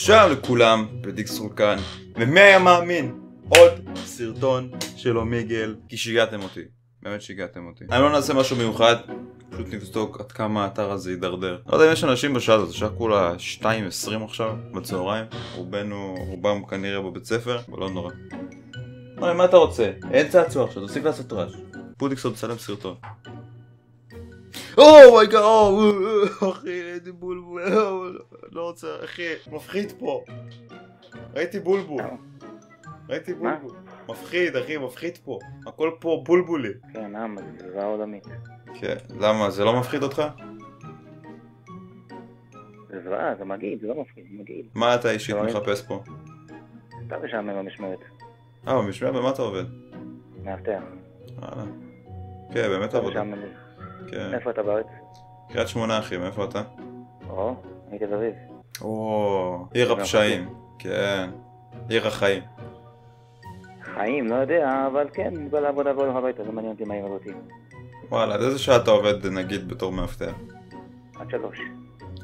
שלום לכולם, פדיקסטרול כאן, ומי היה מאמין? עוד סרטון של אומיגל, כי שיגעתם אותי, באמת שיגעתם אותי. אני לא נעשה משהו מיוחד, פשוט נבדוק עד כמה האתר הזה יידרדר. לא יודע אם יש אנשים בשעה הזאת, השעה כולה 2.20 עכשיו, בצהריים, רובנו, רובם כנראה בבית ספר, אבל לא נורא. אוי, מה אתה רוצה? אין צעצוע עכשיו, תפסיק לעשות רעש. פודיקסון מצלם סרטון. oh my God, אחי, ראיתי בולבול, לא רוצה, אחי, מפחיד פה. ראיתי בולבול. ראיתי בולבול. מפחיד, אחי, מפחיד פה. הכל פה בולבולי. כן, למה? זה זוועה עולמית. כן, למה? זה לא מפחיד אותך? זה זוועה, זה מגעיל, זה לא מפחיד, זה מגעיל. מה אתה אישית מחפש פה? אתה משעמם במשמרת. אה, במשמרת במה אתה עובד? מאבטח. וואלה. כן, באמת עבודה. כן. איפה אתה בארץ? קריית שמונה אחי, מאיפה אתה? או, אני תל אביב. או, עיר הפשעים. כן. עיר החיים. חיים, לא יודע, אבל כן, בא לעבודה והולך הביתה, לא מעניין אותי מה עם אותי. וואלה, עד איזה שעה אתה עובד נגיד בתור מאבטח? עד שלוש.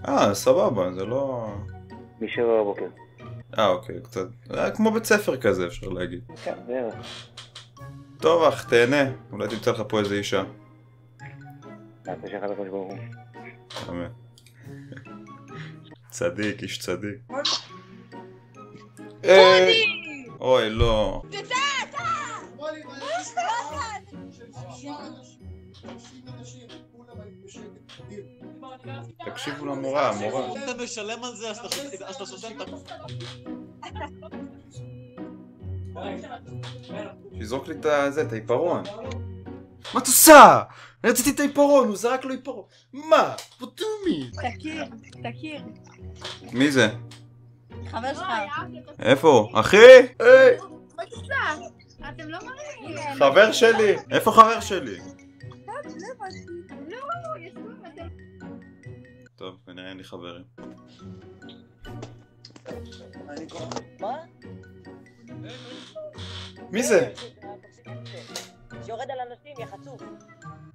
אה, סבבה, זה לא... משבע בבוקר. אה, אוקיי, קצת... אה, כמו בית ספר כזה, אפשר להגיד. כן, בערך. טוב, אח, תהנה. אולי תמצא לך פה איזה אישה. נעשה שלך לקדוש ברוך הוא. אמן. צדיק, איש צדיק. אה, אוי, לא. תקשיבו למורה, המורה. אם אתה משלם על זה, אז אתה- שושל את ה... שיזרוק לי את הזה, את העיפרון. מה את עושה? אני רציתי את העיפרון, הוא זרק לו עיפרון. מה? פוטומי. תכיר, תכיר. מי זה? חבר שלך. איפה הוא? אחי? היי! אתם לא מראים. חבר שלי! איפה חבר שלי? לא. טוב, כנראה אין לי חברים. מה? מי זה? שיורד על אנשים, יא חצוף.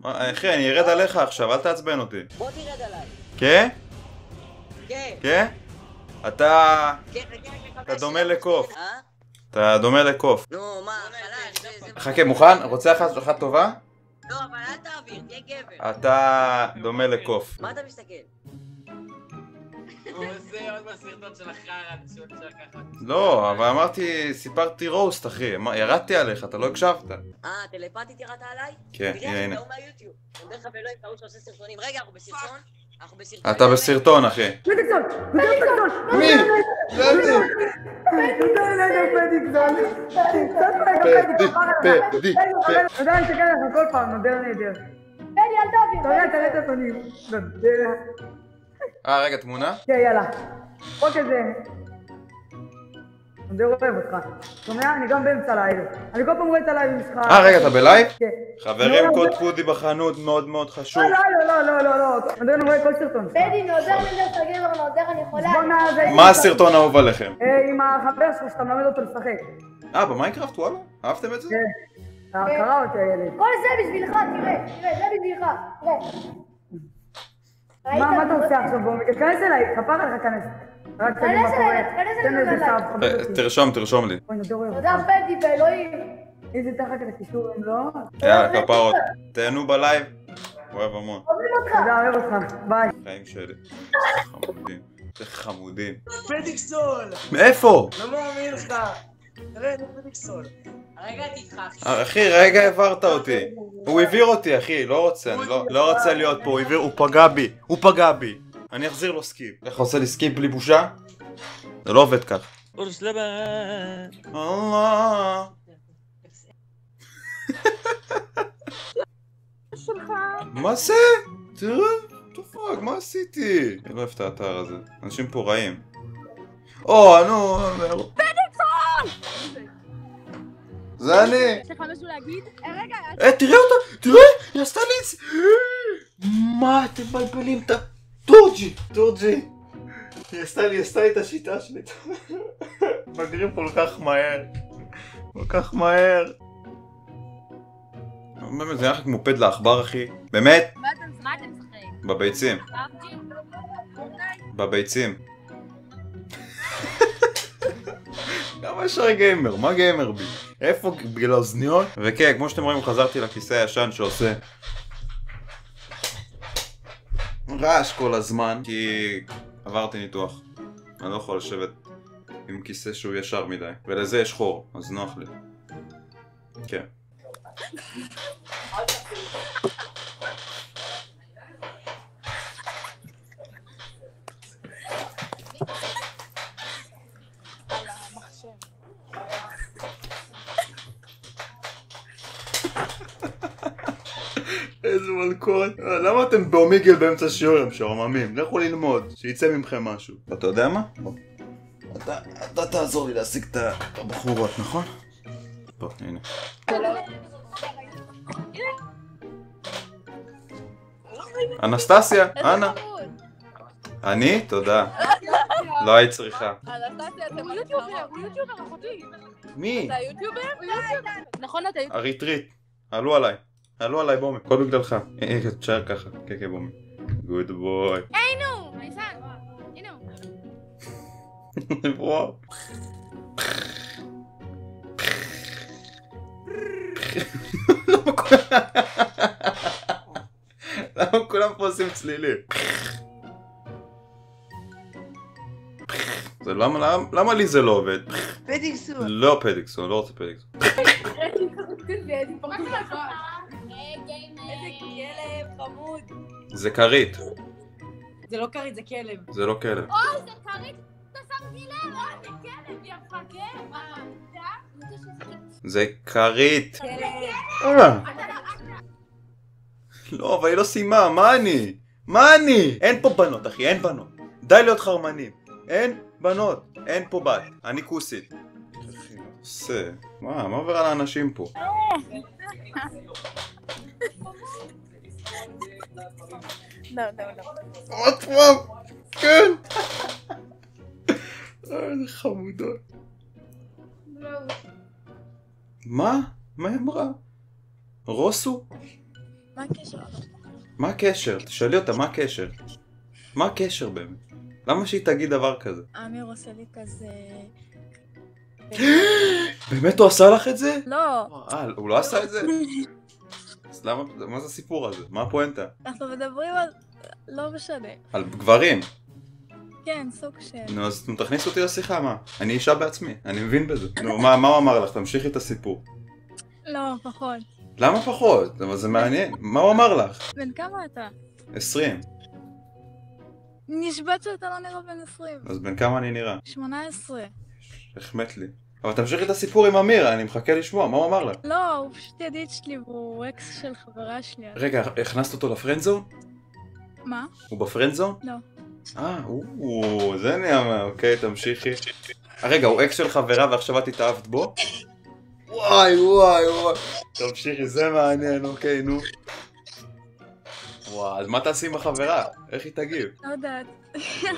אחי, אני ארד עליך עכשיו, אל תעצבן אותי. בוא תרד עליי. כן? כן. כן? אתה... כן, כן, כן, אתה דומה. לקוף. אה? אתה דומה לקוף. נו, מה, חלש, חכה, מוכן? רוצה אחת טובה? לא, אבל אל תעביר, תהיה גבר. אתה דומה לקוף. מה אתה מסתכל? הוא עושה עוד בסרטון של החרא, שהוא אפשר ככה. לא, אבל אמרתי, סיפרתי רוסט, אחי. ירדתי עליך, אתה לא הקשבת. אה, טלפתית ירדת עליי? כן, תראה, הנה, אני הנה. טעו מהיוטיוב. אני אומר לך באלוהים, טעו שעושה סרטונים. רגע, אנחנו בסרטון? אנחנו בסרטון. אתה בסרטון, אחי. מי? זה אני. פדי, פדי, פדי. אני. אה, רגע, תמונה? כן, יאללה. חוק איזה... נודר אוהב אותך. שומע? אני גם באמצע לילה. אני כל פעם רואה את ה live שלך. אה, רגע, אתה ב live? כן. חברים, לא, קוד לא, פודי בחנות, מאוד מאוד חשוב. לא, לא, לא, לא, לא, לא. אני רואה כל סרטון. בני, נעוזר תגיד לו, נעוזר, אני יכולה. מה הסרטון האהוב עליכם? אה, עם החבר שלך שאתה מלמד אותו לשחק. אה, במיינקראפט, וואלה? אהבתם את זה? כן. קרא אותי הילד. כל זה בשבילך, תראה, תראה, זה בשבילך. תראה. מה מה אתה עושה עכשיו בוא? תיכנס אליי, כפר עליך, כנס. רק תגיד מה קורה. תן אליי, איזה אליי. sub. תרשום, תרשום לי. אותך. בני, באלוהים. אם זה תחת את הקישור, אם לא... יאללה, כפרות. תהנו ב live. אוהב המון. אוהבים אותך. תודה, אוהב אותך. ביי. חיים שלי. חמודים. זה חמודים. פדיקסול! מאיפה? לא מאמין לך! תראה. רגע, תתחח. אה, אחי, רגע העברת אותי. הוא העביר אותי, אחי, לא רוצה, אני לא- לא רוצה להיות פה, הוא העביר, הוא פגע בי, הוא פגע בי. אני אחזיר לו skip. איך עושה לי skip בלי בושה? זה לא עובד כך. אורס לבן. אללה. מה זה? תראה, fuck, מה עשיתי? אני לא אוהב את האתר הזה. אנשים פה רעים. או, נו. זה אני. יש לך משהו להגיד? אה, רגע, אה, תראה אותה, תראה, היא עשתה לי את זה. מה אתם מבלבלים את ה... טורג'י, טורג'י. היא עשתה לי, עשתה לי את השיטה שלי. מגרים כל כך מהר. כל כך מהר. באמת, זה נראה כמו פד לעכבר, אחי. באמת? מה אתם משחקים? בביצים. בביצים. למה ישר גיימר? מה גיימר בי? איפה בגלל האוזניות? וכן, כמו שאתם רואים, חזרתי לכיסא הישן שעושה רעש כל הזמן, כי עברתי ניתוח. אני לא יכול לשבת עם כיסא שהוא ישר מדי, ולזה יש חור, אז נוח לי. כן. איזה מלכות. אה, למה אתם באומיגל באמצע השיעור הם שועממים? לכו ללמוד, שיצא מכם משהו. אתה יודע מה? אתה, אתה תעזור לי להשיג את הבחורות, נכון? בוא, הנה. אנסטסיה, אנא. אני? תודה. לא היית צריכה. הוא יוטיובר, הוא יוטיובר, אחותי. מי? אתה יוטיובר? נכון, אתה יוטיובר. הריטריט. עלו עליי. עלו עליי בומי. הכל בגללך. אה, אה, תשאר ככה. כן, כן, בומי. גוד בוי. היינו! ניסן, הנה הוא. וואו. למה כולם- פה עושים צלילים? זה למה, למה, למה לי זה לא עובד? פדיקסון. לא פדיקסון, לא רוצה פדיקסון. איזה כלב חמוד. זה כרית, זה לא כרית, זה כלב. זה לא כלב. אוי, זה כרית, אתה שמתי לב, אוי, זה כלב, יא מפגר. מה, אתה? זה כרית. אה. לא, אבל היא לא סיימה, מה אני? מה אני? אין פה בנות, אחי, אין בנות. די להיות חרמנים. אין בנות, אין פה בת. אני כוסית. אחי, מה עושה? מה, מה עובר על האנשים פה? לא, לא, לא. עוד פעם! כן! אה, איזה חמודות. מה? מה היא אמרה? רוסו? מה הקשר? מה הקשר? תשאלי אותה מה הקשר. מה הקשר באמת? למה שהיא תגיד דבר כזה? אמיר עושה לי כזה... באמת הוא עשה לך את זה? לא, אה, הוא לא עשה את זה? אז למה, מה זה הסיפור הזה? מה הפואנטה? אנחנו מדברים על... לא משנה. על גברים. כן, סוג של... נו, אז נו, תכניסו אותי לשיחה, מה? אני אישה בעצמי, אני מבין בזה. נו, מה, מה הוא אמר לך? תמשיכי את הסיפור. לא, פחות. למה פחות? אבל זה מעניין. מה הוא אמר לך? בן כמה אתה? 20. נשבעת שאתה לא נראה בן 20. אז בן כמה אני נראה? 18. החמאת לי. אבל תמשיכי את הסיפור עם אמיר, אני מחכה לשמוע, מה הוא אמר לך? לא, הוא פשוט ידיד שלי והוא אקס של חברה שלי. רגע, הכנסת אותו לפרנד זון? מה? הוא בפרנד זון? לא. אה, או, זה נעמה, אוקיי, תמשיכי. רגע, הוא אקס של חברה ועכשיו את התאהבת בו? וואי, וואי, וואי. תמשיכי, זה מעניין, אוקיי, נו. וואי, אז מה תעשי עם החברה? איך היא תגיב? לא יודעת.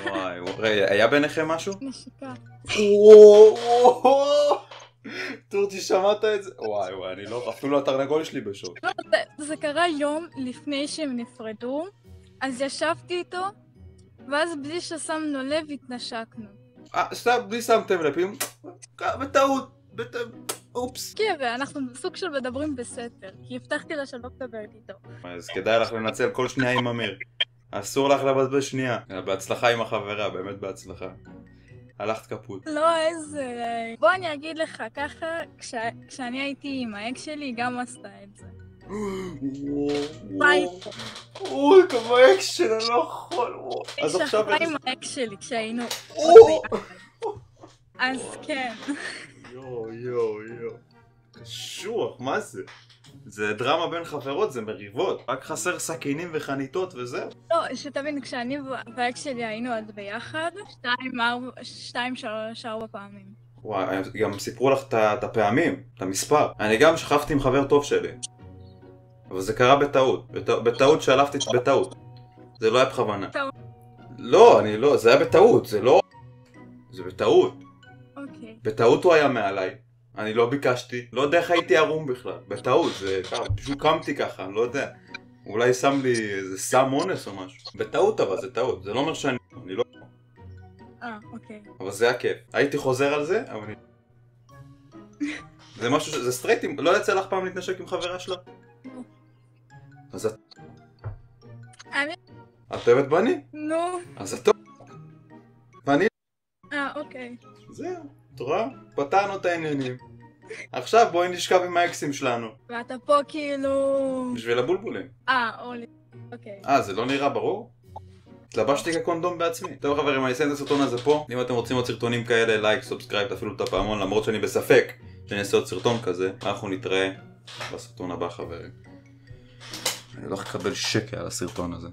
וואי, וואי. רגע, היה ביניכם משהו? נשיקה. וואו, וואו. טורטי, שמעת את זה? וואי, וואי, אני לא... אפילו התרנגול שלי בשוק. לא, זה- זה קרה יום לפני שהם נפרדו, אז ישבתי איתו, ואז בלי ששמנו לב התנשקנו. אה, סתם, בלי שמתם לב, בטעות, אופס. כן, ואנחנו סוג של מדברים בסתר, כי הבטחתי לה שאני לא מדברת איתו. אז כדאי לך לנצל כל שנייה עם אמיר. אסור לך לבזבז שנייה. בהצלחה עם החברה, באמת בהצלחה. הלכת קפוט. לא, איזה... בוא אני אגיד לך, ככה, כש... כשאני הייתי עם האקס שלי, היא גם עשתה את זה. ביי. אוי, כמה אקס שלה לא יכול. אז עכשיו... שכבה עם האקס שלי כשהיינו. אז כן. יואו, יואו, יואו. קשוח, מה זה? זה דרמה בין חברות, זה מריבות. רק חסר סכינים וחניתות וזהו. לא, שתבין, כשאני והאקס שלי היינו עוד ביחד, שתיים, ארבע, שתיים, שלוש, ארבע פעמים. וואי, גם סיפרו לך את הפעמים, את המספר. אני גם שכבתי עם חבר טוב שלי. אבל זה קרה. בטעות, בטעות שלפתי בטעות. זה לא היה בכוונה. טעות. לא, אני לא, זה היה בטעות, זה לא... זה בטעות. אוקיי. בטעות הוא היה מעליי. אני לא ביקשתי, לא יודע איך הייתי ערום בכלל. בטעות, זה פשוט קמתי ככה, אני לא יודע. אולי שם לי איזה סם אונס או משהו. בטעות אבל, זה טעות. זה לא אומר שאני... אני לא... אה, אוקיי. אבל זה היה כיף. הייתי חוזר על זה, אבל אני... זה משהו ש... זה סטרייטים, לא יצא לך פעם להתנשק עם חברה שלה? אז את... אני... את אוהבת בנים? נו. אז את אוקיי. זהו, את רואה? פתרנו את העניינים. עכשיו בואי נשכב עם האקסים שלנו. ואתה פה כאילו... בשביל הבולבולים. אה, אולי. אוקיי. אה, זה לא נראה ברור? התלבשתי כקונדום בעצמי. טוב חברים, אני אסיים את הסרטון הזה פה. אם אתם רוצים עוד סרטונים כאלה, לייק, subscribe, תפעילו את הפעמון, למרות שאני בספק שאני אעשה עוד סרטון כזה. אנחנו נתראה בסרטון הבא חברים. אני הולך לקבל שקע על הסרטון הזה.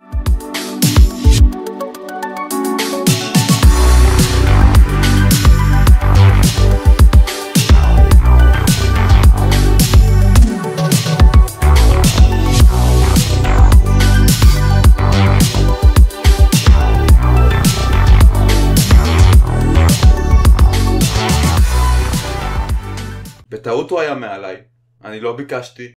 אני לא ביקשתי,